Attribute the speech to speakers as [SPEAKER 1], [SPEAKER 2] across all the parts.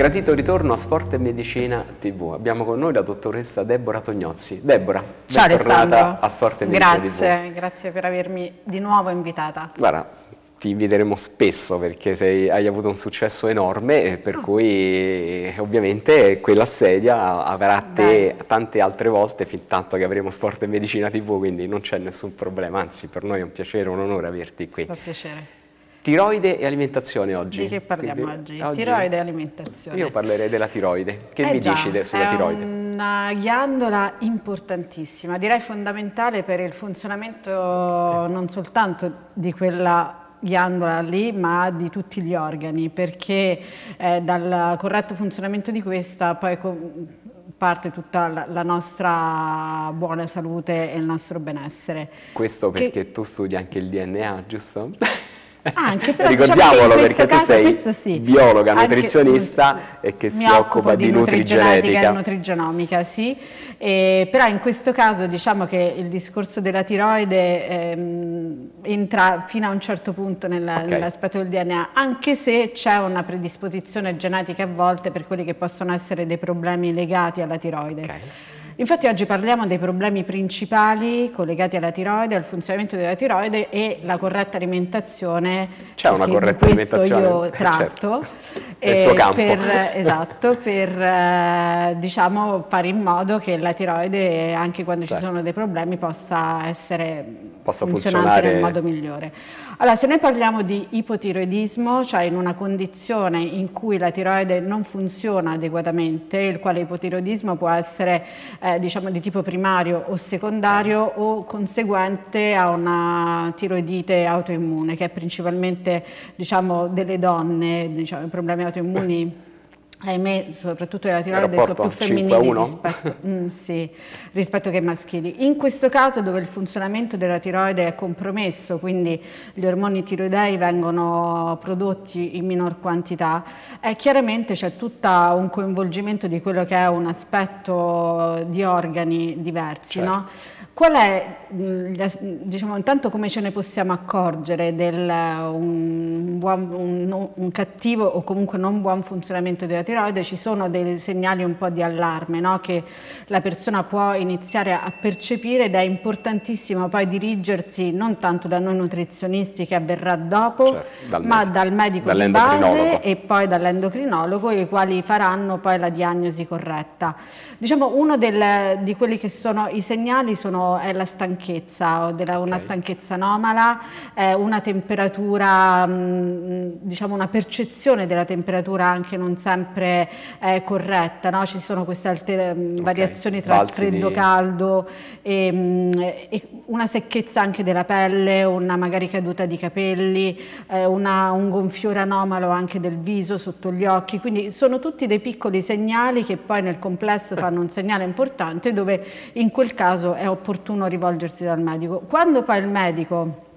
[SPEAKER 1] Gratito ritorno a Sport e Medicina TV. Abbiamo con noi la dottoressa Deborah Tognozzi. Deborah,
[SPEAKER 2] Ciao
[SPEAKER 1] bentornata a Sport e Medicina
[SPEAKER 2] grazie,
[SPEAKER 1] TV.
[SPEAKER 2] Grazie per avermi di nuovo invitata.
[SPEAKER 1] Guarda, ti inviteremo spesso perché sei, hai avuto un successo enorme per oh. cui ovviamente quella sedia avrà te tante altre volte fin tanto che avremo Sport e Medicina TV quindi non c'è nessun problema, anzi per noi è un piacere, un onore averti qui.
[SPEAKER 2] Fa piacere.
[SPEAKER 1] Tiroide e alimentazione oggi.
[SPEAKER 2] Di che parliamo oggi? oggi? Tiroide e alimentazione.
[SPEAKER 1] Io parlerei della tiroide. Che
[SPEAKER 2] eh
[SPEAKER 1] mi
[SPEAKER 2] già,
[SPEAKER 1] dici sulla tiroide?
[SPEAKER 2] È una ghiandola importantissima, direi fondamentale per il funzionamento non soltanto di quella ghiandola lì ma di tutti gli organi perché eh, dal corretto funzionamento di questa poi parte tutta la, la, nostra buona salute e il nostro benessere.
[SPEAKER 1] Questo perché che... tu studi anche il DNA, giusto?
[SPEAKER 2] Anche, però,
[SPEAKER 1] Ricordiamolo
[SPEAKER 2] diciamo
[SPEAKER 1] perché tu sei
[SPEAKER 2] sì.
[SPEAKER 1] biologa, anche, nutrizionista e che si occupa di,
[SPEAKER 2] di
[SPEAKER 1] nutrigenetica.
[SPEAKER 2] e nutrigenomica, sì. E, però in questo caso diciamo che il discorso della tiroide ehm, entra fino a un certo punto nella, okay. nell'aspetto del DNA, anche se c'è una predisposizione genetica a volte per quelli che possono essere dei problemi legati alla tiroide. Okay. Infatti oggi parliamo dei problemi principali collegati alla tiroide, al funzionamento della tiroide e la corretta alimentazione.
[SPEAKER 1] C'è una corretta alimentazione?
[SPEAKER 2] io certo. tratto.
[SPEAKER 1] Certo. Campo.
[SPEAKER 2] Per, esatto, per eh, diciamo, fare in modo che la tiroide, anche quando certo. ci sono dei problemi, possa essere
[SPEAKER 1] possa
[SPEAKER 2] funzionare nel modo migliore. Allora, se noi parliamo di ipotiroidismo, cioè in una condizione in cui la tiroide non funziona adeguatamente, il quale ipotiroidismo può essere eh, diciamo di tipo primario o secondario o conseguente a una tiroidite autoimmune, che è principalmente diciamo, delle donne, diciamo, problemi autoimmuni ahimè, soprattutto della tiroide sono più femminili rispetto, mm, sì, rispetto, che maschili. In questo caso dove il funzionamento della tiroide è compromesso, quindi gli ormoni tiroidei vengono prodotti in minor quantità, eh, chiaramente c'è tutto un coinvolgimento di quello che è un aspetto di organi diversi, certo. no? Qual è, mm, diciamo, intanto come ce ne possiamo accorgere del un, buon, un, un cattivo o comunque non buon funzionamento della tiroide? Ci sono dei segnali un po' di allarme no? che la persona può iniziare a percepire ed è importantissimo poi dirigersi non tanto da noi nutrizionisti che avverrà dopo, cioè, dal ma medico, dal medico di base e poi dall'endocrinologo i quali faranno poi la diagnosi corretta. Diciamo uno del, di quelli che sono i segnali sono è la stanchezza, della, una okay. stanchezza anomala, una temperatura, mh, mm, diciamo una percezione della temperatura anche non sempre eh, corretta, no? ci sono queste alter- mm, okay. variazioni tra Sbalzi il freddo di... caldo e, mh, e, una secchezza anche della pelle, una magari caduta di capelli, eh, una, un gonfiore anomalo anche del viso sotto gli occhi, quindi sono tutti dei piccoli segnali che poi nel complesso fanno un segnale importante dove in quel caso è opportuno opportuno rivolgersi dal medico. Quando poi il medico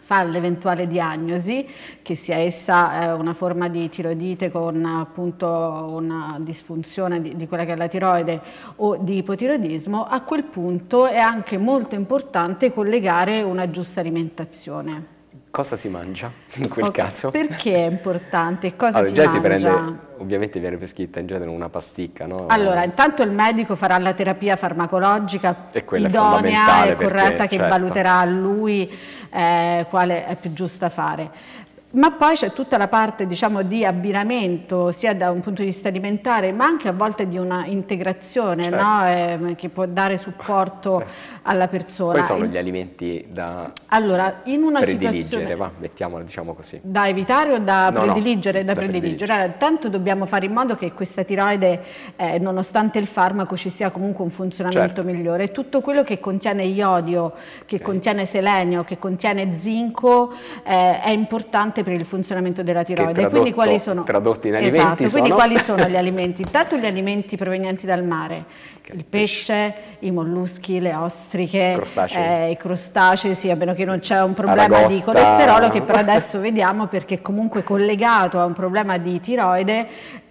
[SPEAKER 2] fa l'eventuale diagnosi, che sia essa eh, una forma di tiroidite con appunto una disfunzione di, di, quella che è la tiroide o di ipotiroidismo, a quel punto è anche molto importante collegare una giusta alimentazione.
[SPEAKER 1] Cosa si mangia in quel okay. caso?
[SPEAKER 2] Perché è importante? Cosa
[SPEAKER 1] allora,
[SPEAKER 2] si
[SPEAKER 1] già
[SPEAKER 2] mangia?
[SPEAKER 1] si prende, ovviamente viene prescritta in genere una pasticca, no?
[SPEAKER 2] Allora, intanto il medico farà la terapia farmacologica idonea e corretta perché, che certo. valuterà lui eh, quale è più giusta fare. Ma poi c'è tutta la parte diciamo, di abbinamento sia da un punto di vista alimentare ma anche a volte di una integrazione certo. no? eh, che può dare supporto sì. alla persona.
[SPEAKER 1] Quali sono gli alimenti da
[SPEAKER 2] allora, in una
[SPEAKER 1] prediligere, va, mettiamola diciamo così.
[SPEAKER 2] Da evitare o da no, prediligere? No, da, da prediligere. Allora, tanto dobbiamo fare in modo che questa tiroide, eh, nonostante il farmaco, ci sia comunque un funzionamento certo. migliore. Tutto quello che contiene iodio, che okay. contiene selenio, che contiene zinco eh, è importante per il funzionamento della tiroide.
[SPEAKER 1] Tradotto,
[SPEAKER 2] quindi quali sono,
[SPEAKER 1] tradotti in
[SPEAKER 2] alimenti
[SPEAKER 1] esatto,
[SPEAKER 2] quindi quali sono gli alimenti? Intanto gli alimenti provenienti dal mare, il pesce, i molluschi, le ostriche, crostacei. Eh, i crostacei, sì, a meno che non c'è un problema Aragosta. di colesterolo che però adesso vediamo perché comunque collegato a un problema di tiroide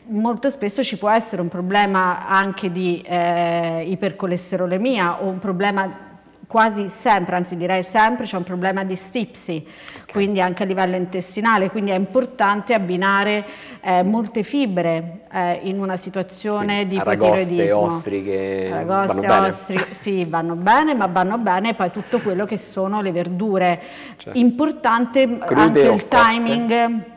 [SPEAKER 2] molto spesso ci può essere un problema anche di eh, ipercolesterolemia o un problema quasi sempre, anzi direi sempre, c'è un problema di stipsi, okay. quindi anche a livello intestinale, quindi è importante abbinare eh, molte fibre eh, in una situazione quindi, di ipotiroidismo.
[SPEAKER 1] ostriche, Aragoste, vanno
[SPEAKER 2] ostriche, sì, vanno bene, ma vanno bene poi tutto quello che sono le verdure. Cioè, Importante anche il timing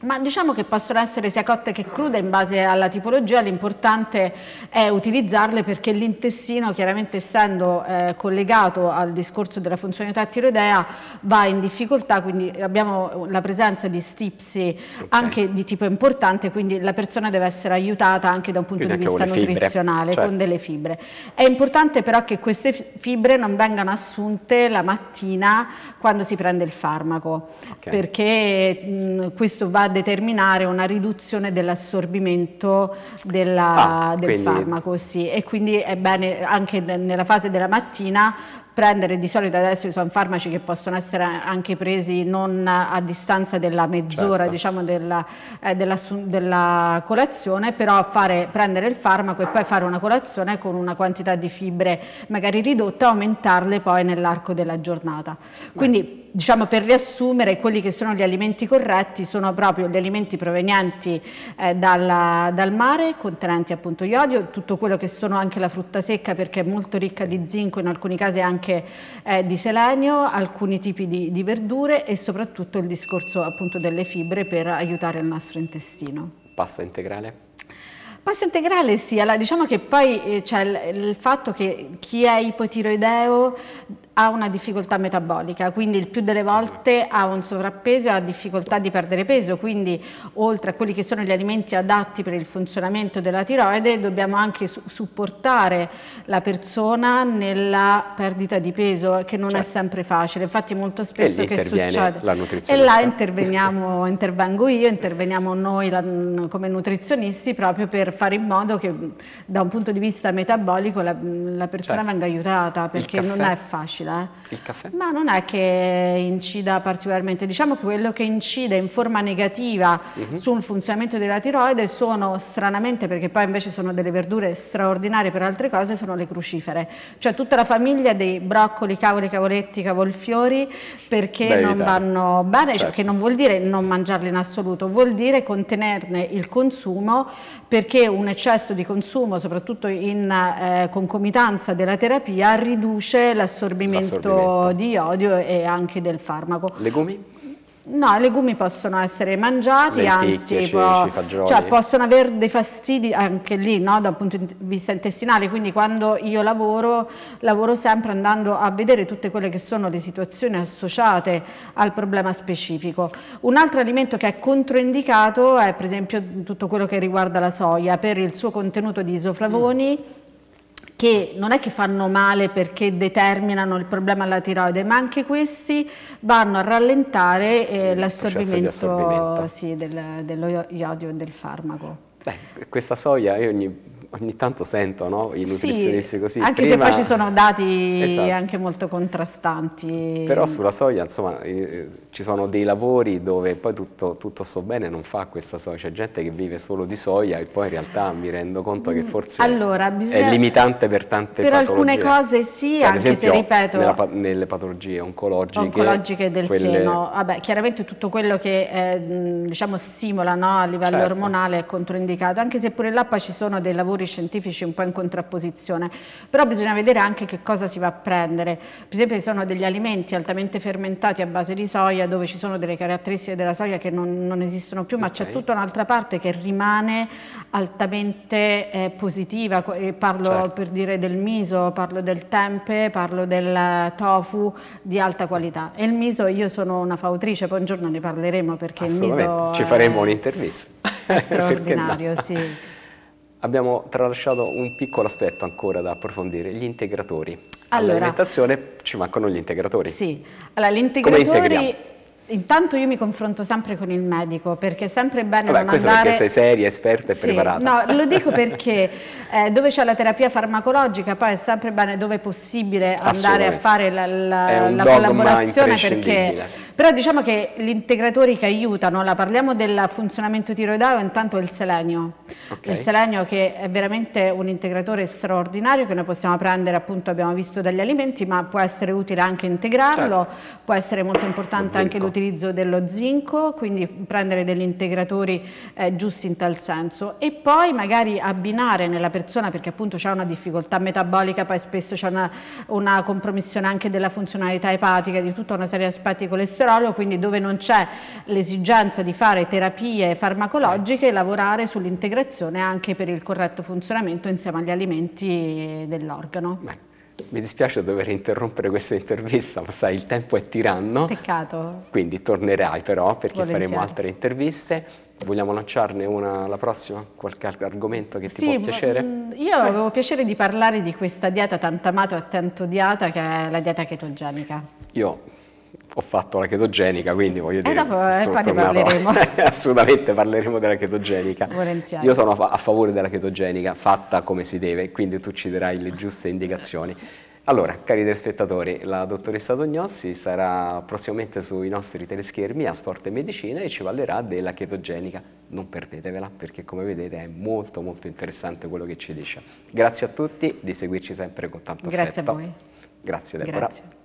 [SPEAKER 2] ma diciamo che possono essere sia cotte che crude in base alla tipologia, l'importante è utilizzarle perché l'intestino chiaramente essendo eh, collegato al discorso della funzionalità tiroidea va in difficoltà, quindi abbiamo la presenza di stipsi okay. anche di tipo importante, quindi la persona deve essere aiutata anche da un punto quindi di vista nutrizionale certo. con delle fibre. È importante però che queste fibre non vengano assunte la mattina quando si prende il farmaco, okay. perché mh, questo va determinare una riduzione dell'assorbimento ah, del quindi... farmaco, sì. e quindi è bene anche nella fase della mattina prendere di solito adesso ci sono farmaci che possono essere anche presi non a distanza della mezz'ora certo. diciamo della, eh, della, della, colazione però fare, prendere il farmaco e poi fare una colazione con una quantità di fibre magari ridotta e aumentarle poi nell'arco della giornata quindi diciamo per riassumere quelli che sono gli alimenti corretti sono proprio gli alimenti provenienti eh, dalla, dal mare contenenti appunto iodio tutto quello che sono anche la frutta secca perché è molto ricca di zinco in alcuni casi anche anche eh, di selenio, alcuni tipi di, di verdure e soprattutto il discorso appunto delle fibre per aiutare il nostro intestino.
[SPEAKER 1] Pasta integrale?
[SPEAKER 2] Pasta integrale sì, allora, diciamo che poi eh, c'è il, il, fatto che chi è ipotiroideo ha una difficoltà metabolica, quindi il più delle volte ha un sovrappeso e ha difficoltà di perdere peso, quindi oltre a quelli che sono gli alimenti adatti per il funzionamento della tiroide dobbiamo anche su supportare la persona nella perdita di peso che non certo. è sempre facile, infatti molto spesso che succede?
[SPEAKER 1] la
[SPEAKER 2] e là interveniamo, intervengo io, interveniamo noi la, come nutrizionisti proprio per fare in modo che da un punto di vista metabolico la, la persona certo. venga aiutata perché non è facile incida.
[SPEAKER 1] Eh. Il caffè?
[SPEAKER 2] Ma non è che incida particolarmente, diciamo che quello che incide in forma negativa uh mhm. -huh. sul funzionamento della tiroide sono stranamente, perché poi invece sono delle verdure straordinarie per altre cose, sono le crucifere. Cioè tutta la famiglia dei broccoli, cavoli, cavoletti, cavolfiori, perché Beh, non vanno bene, cioè, certo. cioè, che non vuol dire non mangiarli in assoluto, vuol dire contenerne il consumo, perché un eccesso di consumo, soprattutto in eh, concomitanza della terapia, riduce l'assorbimento l'assorbimento di iodio e anche del farmaco.
[SPEAKER 1] Legumi?
[SPEAKER 2] No, i legumi possono essere mangiati,
[SPEAKER 1] Lenticchie,
[SPEAKER 2] anzi
[SPEAKER 1] po
[SPEAKER 2] cioè, possono avere dei fastidi anche lì no? dal punto di vista intestinale, quindi quando io lavoro, lavoro sempre andando a vedere tutte quelle che sono le situazioni associate al problema specifico. Un altro alimento che è controindicato è per esempio tutto quello che riguarda la soia per il suo contenuto di isoflavoni, mm che non è che fanno male perché determinano il problema alla tiroide, ma anche questi vanno a rallentare eh, l'assorbimento sì, del, dello iodio e del farmaco.
[SPEAKER 1] Beh, questa soia io ogni ogni tanto sento no? i nutrizionisti
[SPEAKER 2] sì,
[SPEAKER 1] così.
[SPEAKER 2] Anche Prima... se poi ci sono dati esatto. anche molto contrastanti.
[SPEAKER 1] Però sulla soia, insomma, ci sono dei lavori dove poi tutto, tutto sto bene non fa questa soia. C'è gente che vive solo di soia e poi in realtà mi rendo conto che mm, forse
[SPEAKER 2] allora, bisogna...
[SPEAKER 1] è limitante per tante
[SPEAKER 2] per
[SPEAKER 1] patologie.
[SPEAKER 2] Per alcune cose sì, cioè, anche
[SPEAKER 1] esempio,
[SPEAKER 2] se ripeto...
[SPEAKER 1] Nella, nelle patologie oncologiche.
[SPEAKER 2] Oncologiche del quelle... seno. Vabbè, chiaramente tutto quello che eh, diciamo stimola no, a livello certo. ormonale è controindicato, anche se pure là poi ci sono dei lavori scientifici un po' in contrapposizione, però bisogna vedere anche che cosa si va a prendere. Per esempio ci sono degli alimenti altamente fermentati a base di soia dove ci sono delle caratteristiche della soia che non, non esistono più, ma c'è tutta un'altra parte che rimane altamente eh, positiva, parlo certo. per dire del miso, parlo del tempe, parlo del tofu di alta qualità. E il miso, io sono una fautrice, poi un giorno ne parleremo perché il miso...
[SPEAKER 1] Ci faremo un'intervista.
[SPEAKER 2] È straordinario, no? sì.
[SPEAKER 1] Abbiamo tralasciato un piccolo aspetto ancora da approfondire, gli integratori. Allora, All'alimentazione ci mancano gli integratori.
[SPEAKER 2] Sì, allora gli integratori Intanto io mi confronto sempre con il medico perché è sempre bene
[SPEAKER 1] Vabbè,
[SPEAKER 2] non andare...
[SPEAKER 1] perché sei seria, esperta e
[SPEAKER 2] sì,
[SPEAKER 1] preparata.
[SPEAKER 2] No, lo dico perché eh, dove c'è la terapia farmacologica poi è sempre bene dove è possibile andare a fare la, la, la collaborazione perché... Però diciamo che gli integratori che aiutano, la parliamo del funzionamento tiroideo, intanto è il selenio. Okay. Il selenio che è veramente un integratore straordinario che noi possiamo prendere appunto abbiamo visto dagli alimenti ma può essere utile anche integrarlo, certo. può essere molto importante anche l'utilizzo l'utilizzo dello zinco, quindi prendere degli integratori eh, giusti in tal senso e poi magari abbinare nella persona perché appunto c'è una difficoltà metabolica, poi spesso c'è una, una, compromissione anche della funzionalità epatica, di tutta una serie di aspetti di colesterolo, quindi dove non c'è l'esigenza di fare terapie farmacologiche, lavorare sull'integrazione anche per il corretto funzionamento insieme agli alimenti dell'organo.
[SPEAKER 1] Mi dispiace dover interrompere questa intervista, ma sai, il tempo è tiranno.
[SPEAKER 2] Peccato.
[SPEAKER 1] Quindi tornerai però perché Volentieri. faremo altre interviste. Vogliamo lanciarne una la prossima? Qualche argomento che ti
[SPEAKER 2] sì,
[SPEAKER 1] può piacere?
[SPEAKER 2] Mm, io avevo piacere di parlare di questa dieta tanto amata e attento dieta che è la dieta chetogenica.
[SPEAKER 1] Io ho fatto la chetogenica, quindi voglio dire...
[SPEAKER 2] E dopo eh, ne parleremo.
[SPEAKER 1] assolutamente parleremo della chetogenica.
[SPEAKER 2] Volentieri.
[SPEAKER 1] Io sono a favore della chetogenica, fatta come si deve, quindi tu ci darai le giuste indicazioni. Allora, cari telespettatori, la dottoressa Dognossi sarà prossimamente sui nostri teleschermi a Sport e Medicina e ci parlerà della chetogenica. Non perdetevela perché come vedete è molto molto interessante quello che ci dice. Grazie a tutti di seguirci sempre con tanto
[SPEAKER 2] Grazie
[SPEAKER 1] affetto.
[SPEAKER 2] Grazie a voi.
[SPEAKER 1] Grazie Deborah.
[SPEAKER 2] Grazie.